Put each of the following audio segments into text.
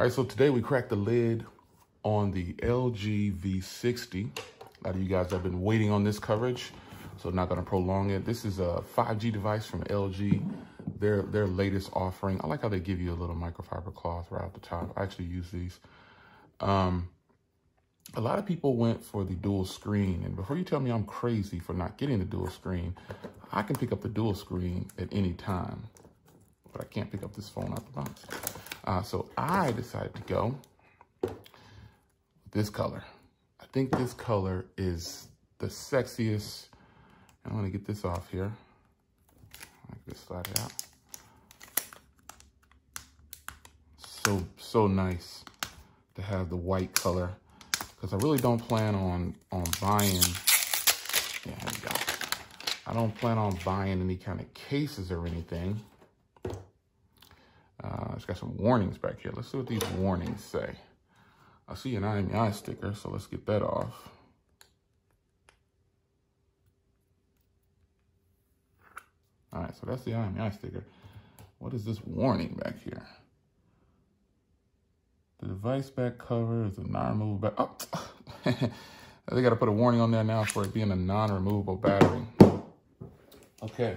All right, so today we cracked the lid on the LG V60. A lot of you guys have been waiting on this coverage, so not gonna prolong it. This is a 5G device from LG, their, their latest offering. I like how they give you a little microfiber cloth right at the top. I actually use these. Um, a lot of people went for the dual screen, and before you tell me I'm crazy for not getting the dual screen, I can pick up the dual screen at any time, but I can't pick up this phone out the box. Uh, so I decided to go this color. I think this color is the sexiest. I'm gonna get this off here. I can just slide it out. So, so nice to have the white color because I really don't plan on, on buying, yeah. I don't plan on buying any kind of cases or anything. It's got some warnings back here. Let's see what these warnings say. I see an IMEI sticker, so let's get that off. All right, so that's the IMEI sticker. What is this warning back here? The device back cover is a non-removable. Oh, they got to put a warning on there now for it being a non-removable battery. Okay.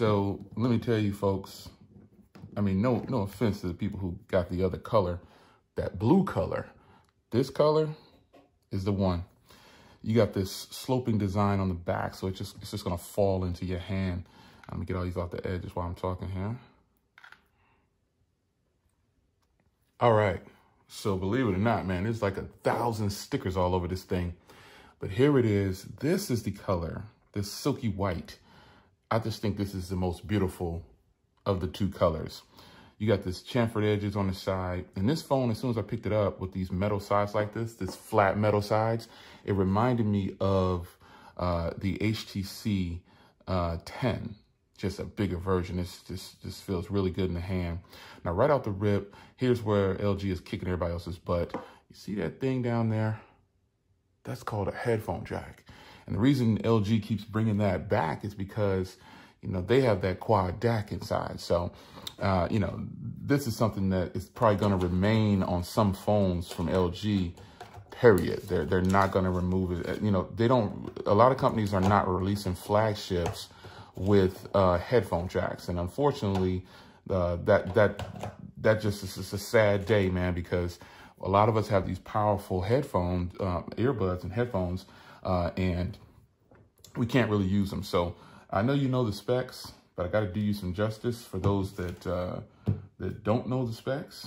So let me tell you folks, I mean, no, no offense to the people who got the other color, that blue color, this color is the one. You got this sloping design on the back, so it's just, it's just gonna fall into your hand. Let me get all these off the edges while I'm talking here. All right, so believe it or not, man, there's like a thousand stickers all over this thing. But here it is. This is the color, this silky white. I just think this is the most beautiful of the two colors. You got this chamfered edges on the side. And this phone, as soon as I picked it up with these metal sides like this, this flat metal sides, it reminded me of uh, the HTC uh, 10, just a bigger version. This just, just feels really good in the hand. Now, right out the rip, here's where LG is kicking everybody else's butt. You see that thing down there? That's called a headphone jack. And the reason LG keeps bringing that back is because, you know, they have that quad DAC inside. So, uh, you know, this is something that is probably going to remain on some phones from LG, period. They're, they're not going to remove it. You know, they don't, a lot of companies are not releasing flagships with uh, headphone jacks. And unfortunately, uh, that, that, that just is a sad day, man, because a lot of us have these powerful headphones, uh, earbuds and headphones uh, and we can't really use them. So I know you know the specs, but I got to do you some justice for those that uh, that don't know the specs.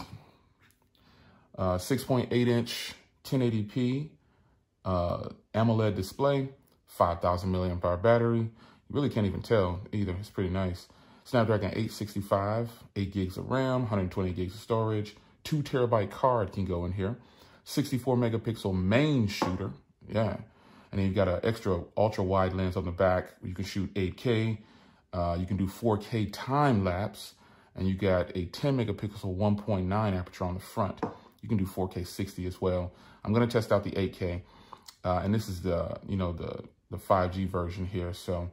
Uh, 6.8 inch 1080p uh, AMOLED display, 5,000 milliamp hour battery. You really can't even tell either. It's pretty nice. Snapdragon 865, 8 gigs of RAM, 120 gigs of storage, 2 terabyte card can go in here. 64 megapixel main shooter. Yeah. And then you've got an extra ultra wide lens on the back. You can shoot 8K. Uh, you can do 4K time lapse. And you got a 10 megapixel 1.9 aperture on the front. You can do 4K 60 as well. I'm going to test out the 8K. Uh, and this is the, you know, the, the 5G version here. So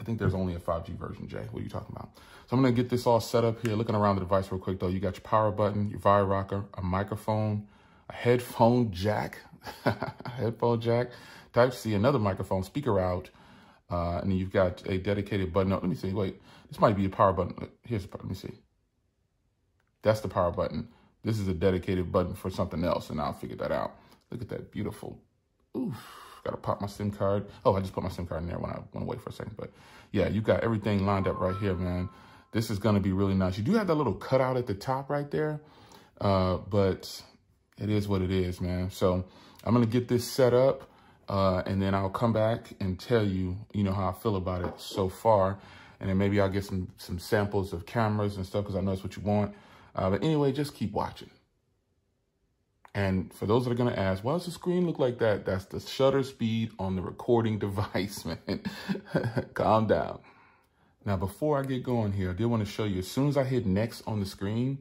I think there's only a 5G version, Jay. What are you talking about? So I'm going to get this all set up here. Looking around the device real quick, though. You got your power button, your Vire rocker, a microphone, a headphone jack, headphone jack, Type-C, another microphone, speaker out, uh, and then you've got a dedicated button. let me see. Wait, this might be a power button. Here's the Let me see. That's the power button. This is a dedicated button for something else, and I'll figure that out. Look at that beautiful. Oof. Got to pop my SIM card. Oh, I just put my SIM card in there when I want to wait for a second. But yeah, you got everything lined up right here, man. This is to be really nice. You do have that little cutout at the top right there, uh, but it is what it is, man. So I'm going to get this set up. Uh, and then I'll come back and tell you, you know, how I feel about it so far. And then maybe I'll get some, some samples of cameras and stuff because I know that's what you want. Uh, but anyway, just keep watching. And for those that are going to ask, why does the screen look like that? That's the shutter speed on the recording device, man. Calm down. Now, before I get going here, I did want to show you, as soon as I hit next on the screen,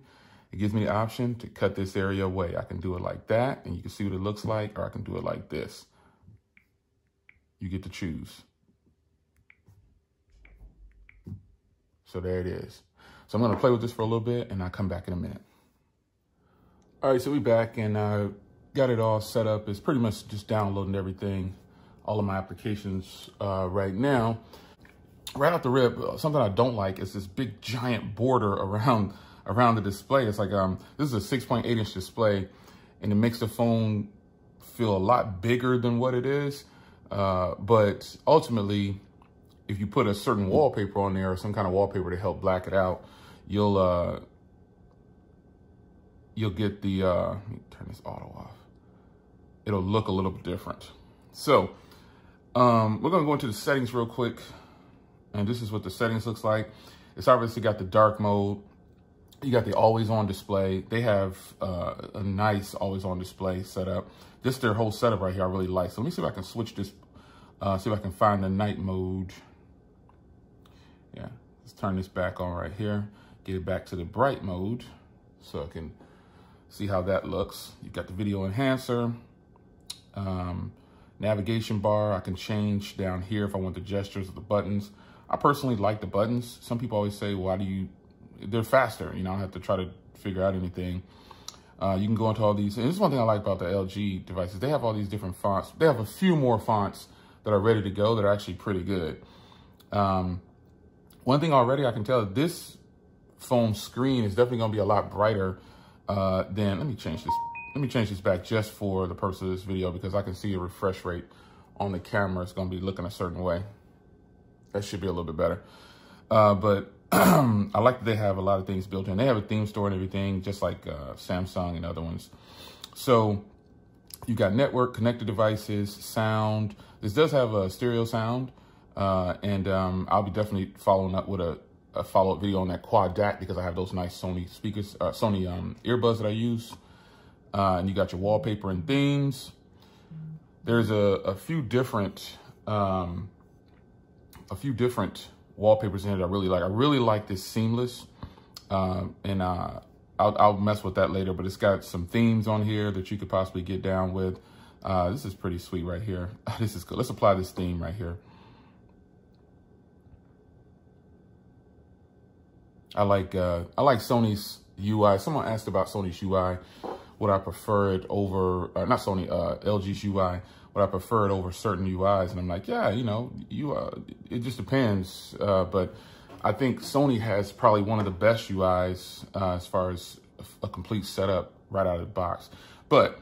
it gives me the option to cut this area away. I can do it like that, and you can see what it looks like, or I can do it like this. You get to choose. So there it is. So I'm gonna play with this for a little bit and I'll come back in a minute. All right, so we back and I got it all set up. It's pretty much just downloading everything, all of my applications uh, right now. Right off the rip, something I don't like is this big giant border around around the display. It's like um, this is a 6.8 inch display and it makes the phone feel a lot bigger than what it is. Uh, but ultimately, if you put a certain wallpaper on there or some kind of wallpaper to help black it out, you'll uh, you'll get the, uh, let me turn this auto off. It'll look a little bit different. So um, we're gonna go into the settings real quick. And this is what the settings looks like. It's obviously got the dark mode. You got the always on display. They have uh, a nice always on display setup. This their whole setup right here I really like. So let me see if I can switch this, uh, see if I can find the night mode. Yeah, let's turn this back on right here. Get it back to the bright mode so I can see how that looks. You've got the video enhancer, um, navigation bar. I can change down here if I want the gestures of the buttons. I personally like the buttons. Some people always say, why do you, they're faster. You know, I have to try to figure out anything. Uh, you can go into all these, and this is one thing I like about the LG devices. They have all these different fonts. They have a few more fonts that are ready to go that are actually pretty good. Um, one thing already I can tell, this phone screen is definitely gonna be a lot brighter uh, then let me change this. Let me change this back just for the purpose of this video because I can see a refresh rate on the camera. It's going to be looking a certain way. That should be a little bit better. Uh, but I like that they have a lot of things built in. They have a theme store and everything, just like uh, Samsung and other ones. So you got network, connected devices, sound. This does have a stereo sound. Uh, and um, I'll be definitely following up with a a follow-up video on that quad DAC because I have those nice Sony speakers, uh, Sony um, earbuds that I use. Uh, and you got your wallpaper and themes. There's a, a few different, um, a few different wallpapers in it I really like. I really like this seamless, um, and uh, I'll, I'll mess with that later. But it's got some themes on here that you could possibly get down with. Uh, this is pretty sweet right here. this is good. Let's apply this theme right here. I like uh, I like Sony's UI. Someone asked about Sony's UI. Would I prefer it over uh, not Sony uh, LG's UI? Would I prefer it over certain UIs? And I'm like, yeah, you know, you uh, it just depends. Uh, but I think Sony has probably one of the best UIs uh, as far as a complete setup right out of the box. But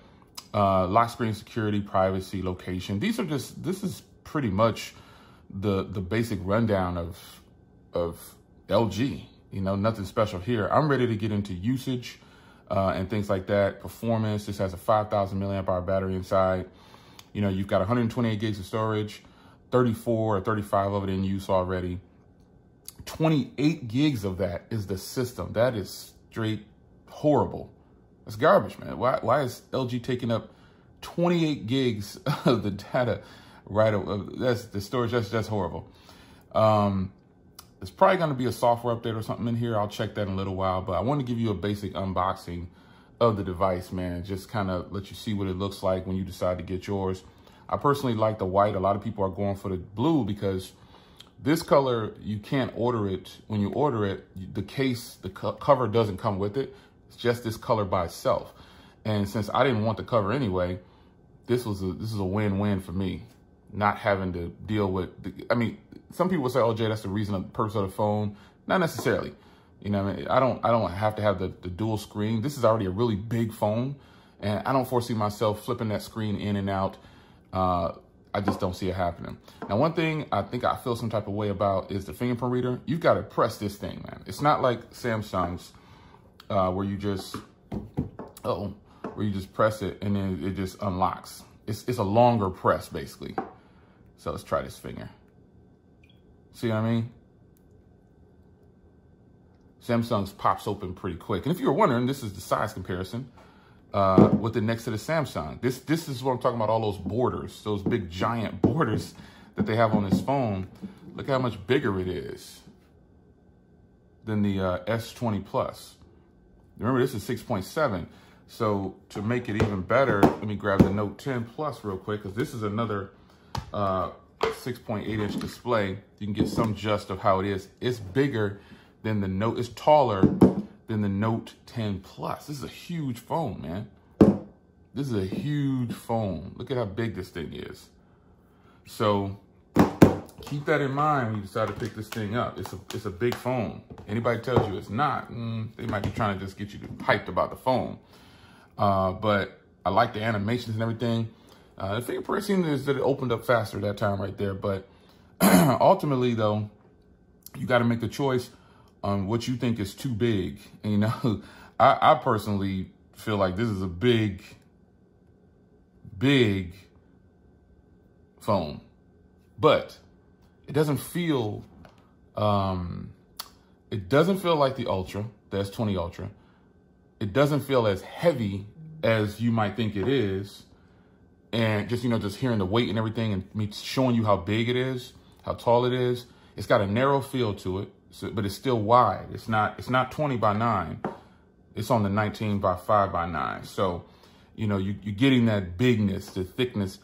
uh, lock screen security, privacy, location. These are just this is pretty much the the basic rundown of of LG you know, nothing special here. I'm ready to get into usage uh, and things like that. Performance, this has a 5,000 milliamp hour battery inside. You know, you've got 128 gigs of storage, 34 or 35 of it in use already. 28 gigs of that is the system. That is straight horrible. That's garbage, man. Why, why is LG taking up 28 gigs of the data right? That's the storage. That's, that's horrible. Um, there's probably going to be a software update or something in here. I'll check that in a little while, but I want to give you a basic unboxing of the device, man. Just kind of let you see what it looks like when you decide to get yours. I personally like the white. A lot of people are going for the blue because this color, you can't order it. When you order it, the case, the co cover doesn't come with it. It's just this color by itself. And since I didn't want the cover anyway, this was a, this is a win-win for me. Not having to deal with, the, I mean, some people say, oh, Jay, that's the reason the purpose of the phone. Not necessarily. You know, I, mean, I don't I don't have to have the, the dual screen. This is already a really big phone, and I don't foresee myself flipping that screen in and out. Uh, I just don't see it happening. Now, one thing I think I feel some type of way about is the fingerprint reader. You've got to press this thing, man. It's not like Samsung's uh, where you just, uh oh, where you just press it and then it just unlocks. It's, it's a longer press, basically. So let's try this finger. See what I mean? Samsung's pops open pretty quick. And if you're wondering, this is the size comparison uh, with it next to the Samsung. This this is what I'm talking about, all those borders, those big giant borders that they have on this phone. Look how much bigger it is than the uh, S20 Plus. Remember, this is 6.7. So to make it even better, let me grab the Note 10 Plus real quick, because this is another uh, 6.8 inch display, you can get some just of how it is. It's bigger than the Note, it's taller than the Note 10 Plus. This is a huge phone, man. This is a huge phone. Look at how big this thing is. So keep that in mind when you decide to pick this thing up. It's a, it's a big phone. Anybody tells you it's not, mm, they might be trying to just get you hyped about the phone. Uh, but I like the animations and everything. Uh, the fingerprint seems is that it opened up faster that time right there. But ultimately, though, you got to make the choice on what you think is too big. And, you know, I, I personally feel like this is a big, big phone. But it doesn't feel, um, it doesn't feel like the Ultra, the S20 Ultra. It doesn't feel as heavy as you might think it is. And just, you know, just hearing the weight and everything and me showing you how big it is, how tall it is. It's got a narrow feel to it, so, but it's still wide. It's not, it's not 20 by 9. It's on the 19 by 5 by 9. So, you know, you, you're getting that bigness, the thickness,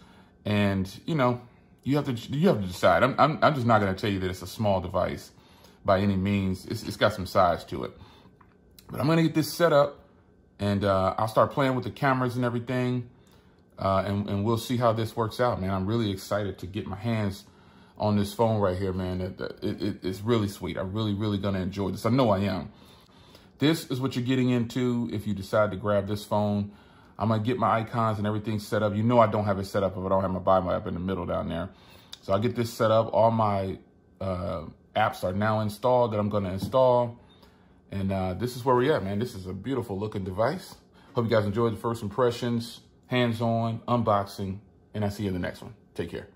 and, you know, you have to you have to decide. I'm I'm, I'm just not going to tell you that it's a small device by any means. It's, it's got some size to it. But I'm going to get this set up, and uh, I'll start playing with the cameras and everything, uh, and, and we'll see how this works out, man. I'm really excited to get my hands on this phone right here, man. It, it, it, it's really sweet. I'm really, really going to enjoy this. I know I am. This is what you're getting into if you decide to grab this phone. I'm going to get my icons and everything set up. You know I don't have it set up if I don't have my Bible app in the middle down there. So I get this set up. All my uh, apps are now installed that I'm going to install. And uh, this is where we're at, man. This is a beautiful looking device. Hope you guys enjoyed the first impressions, hands-on, unboxing, and I'll see you in the next one. Take care.